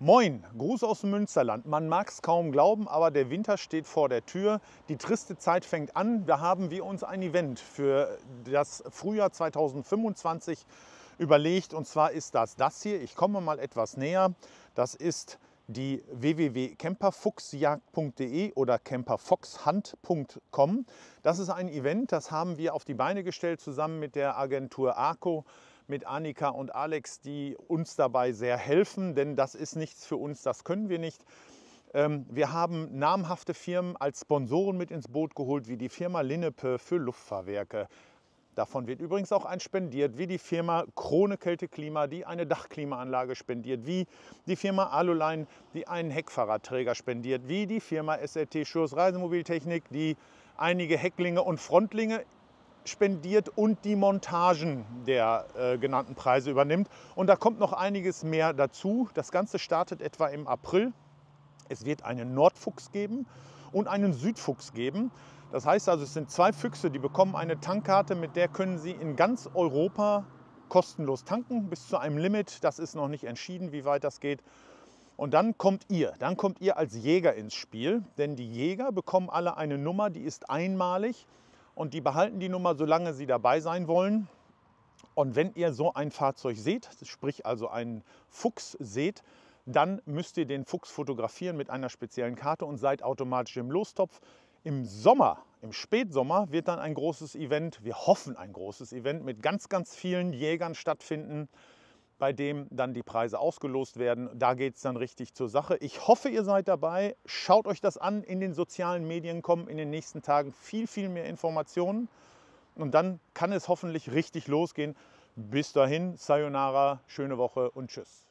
Moin, Gruß aus dem Münsterland. Man mag es kaum glauben, aber der Winter steht vor der Tür. Die triste Zeit fängt an. Da haben wir uns ein Event für das Frühjahr 2025 überlegt. Und zwar ist das das hier. Ich komme mal etwas näher. Das ist die www.camperfuchsjagd.de oder camperfoxhunt.com. Das ist ein Event, das haben wir auf die Beine gestellt zusammen mit der Agentur ARCO mit Annika und Alex, die uns dabei sehr helfen, denn das ist nichts für uns, das können wir nicht. Ähm, wir haben namhafte Firmen als Sponsoren mit ins Boot geholt, wie die Firma Linnepe für Luftfahrwerke. Davon wird übrigens auch ein spendiert, wie die Firma Krone Kälte Klima, die eine Dachklimaanlage spendiert, wie die Firma Aluline, die einen Heckfahrradträger spendiert, wie die Firma SRT Schurs Reisemobiltechnik, die einige Hecklinge und Frontlinge spendiert und die Montagen der äh, genannten Preise übernimmt. Und da kommt noch einiges mehr dazu. Das Ganze startet etwa im April. Es wird einen Nordfuchs geben und einen Südfuchs geben. Das heißt also, es sind zwei Füchse, die bekommen eine Tankkarte, mit der können sie in ganz Europa kostenlos tanken, bis zu einem Limit. Das ist noch nicht entschieden, wie weit das geht. Und dann kommt ihr, dann kommt ihr als Jäger ins Spiel, denn die Jäger bekommen alle eine Nummer, die ist einmalig und die behalten die Nummer, solange sie dabei sein wollen. Und wenn ihr so ein Fahrzeug seht, sprich also einen Fuchs seht, dann müsst ihr den Fuchs fotografieren mit einer speziellen Karte und seid automatisch im Lostopf. Im Sommer, im Spätsommer wird dann ein großes Event, wir hoffen ein großes Event mit ganz, ganz vielen Jägern stattfinden bei dem dann die Preise ausgelost werden. Da geht es dann richtig zur Sache. Ich hoffe, ihr seid dabei. Schaut euch das an. In den sozialen Medien kommen in den nächsten Tagen viel, viel mehr Informationen. Und dann kann es hoffentlich richtig losgehen. Bis dahin, Sayonara, schöne Woche und tschüss.